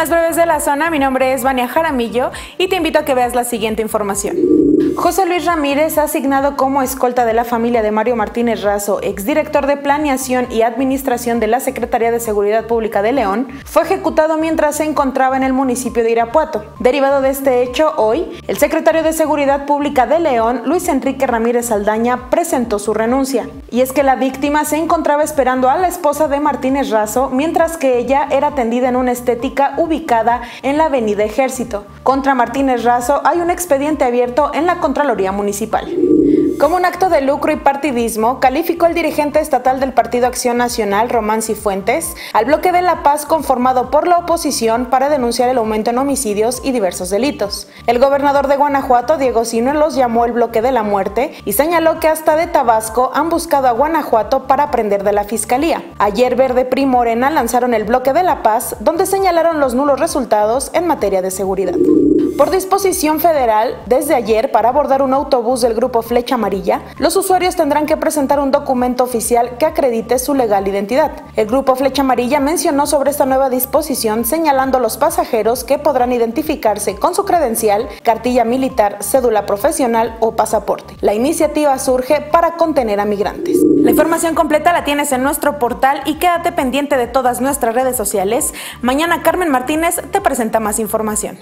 las breves de la zona, mi nombre es Vania Jaramillo y te invito a que veas la siguiente información. José Luis Ramírez, asignado como escolta de la familia de Mario Martínez Razo, exdirector de Planeación y Administración de la Secretaría de Seguridad Pública de León, fue ejecutado mientras se encontraba en el municipio de Irapuato. Derivado de este hecho, hoy, el secretario de Seguridad Pública de León, Luis Enrique Ramírez Aldaña, presentó su renuncia. Y es que la víctima se encontraba esperando a la esposa de Martínez Razo, mientras que ella era atendida en una estética en la Avenida Ejército. Contra Martínez Razo hay un expediente abierto en la Contraloría Municipal. Como un acto de lucro y partidismo, calificó el dirigente estatal del Partido Acción Nacional, Román Cifuentes, al bloque de La Paz conformado por la oposición para denunciar el aumento en homicidios y diversos delitos. El gobernador de Guanajuato, Diego Sino, los llamó el bloque de la muerte y señaló que hasta de Tabasco han buscado a Guanajuato para aprender de la fiscalía. Ayer Verde Pri Morena lanzaron el bloque de La Paz, donde señalaron los nulos resultados en materia de seguridad. Por disposición federal, desde ayer, para abordar un autobús del grupo Flecha Los usuarios tendrán que presentar un documento oficial que acredite su legal identidad. El grupo Flecha Amarilla mencionó sobre esta nueva disposición señalando a los pasajeros que podrán identificarse con su credencial, cartilla militar, cédula profesional o pasaporte. La iniciativa surge para contener a migrantes. La información completa la tienes en nuestro portal y quédate pendiente de todas nuestras redes sociales. Mañana Carmen Martínez te presenta más información.